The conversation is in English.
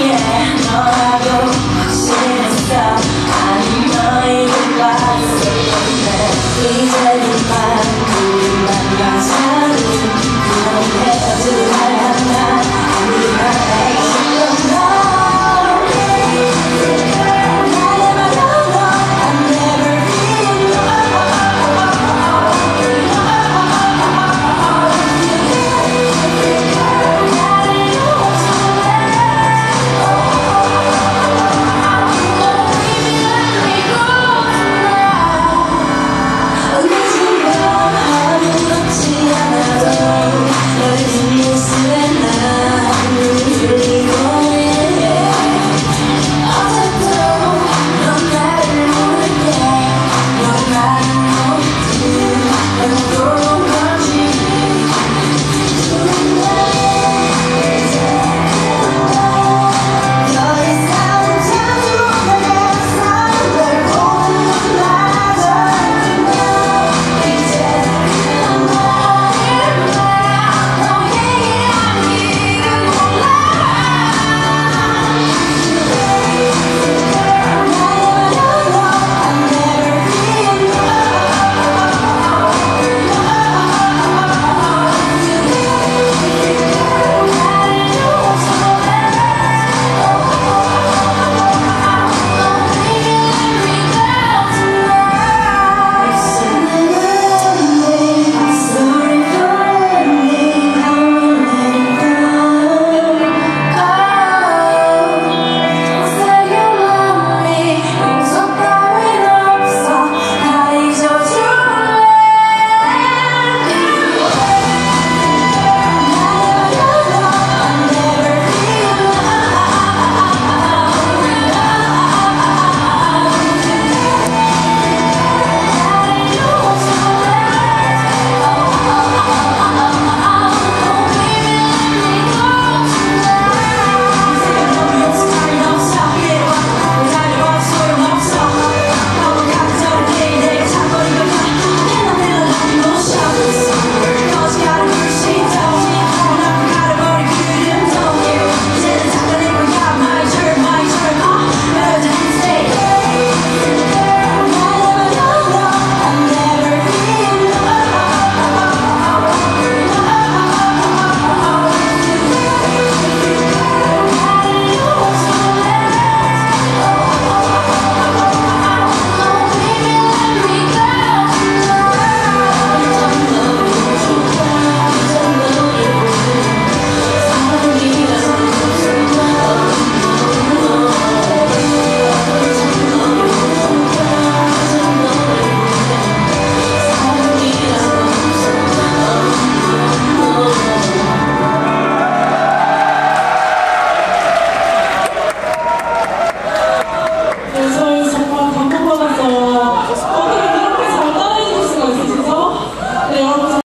yeah, no.